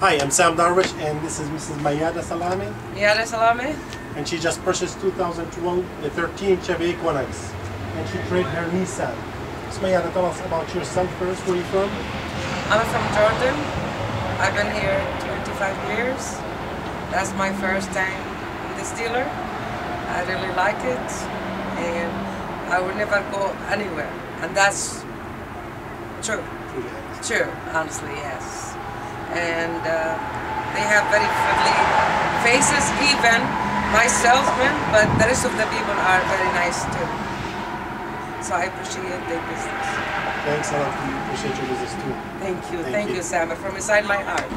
Hi, I'm Sam Darwish, and this is Mrs. Mayyada Salameh, Yada Salameh. and she just purchased 2012 the 13 Chevy Equinox, and she traded her Nissan. So Mayyada, tell us about yourself first. Where are you from? I'm from Jordan. I've been here 25 years. That's my first time in this dealer. I really like it, and I would never go anywhere. And that's true. True, honestly, yes. And uh, they have very friendly faces, even my salesman, but the rest of the people are very nice too. So I appreciate their business. Thanks a lot. We appreciate your business too. Thank you, Thank thank, you. you, Sam, from inside my heart.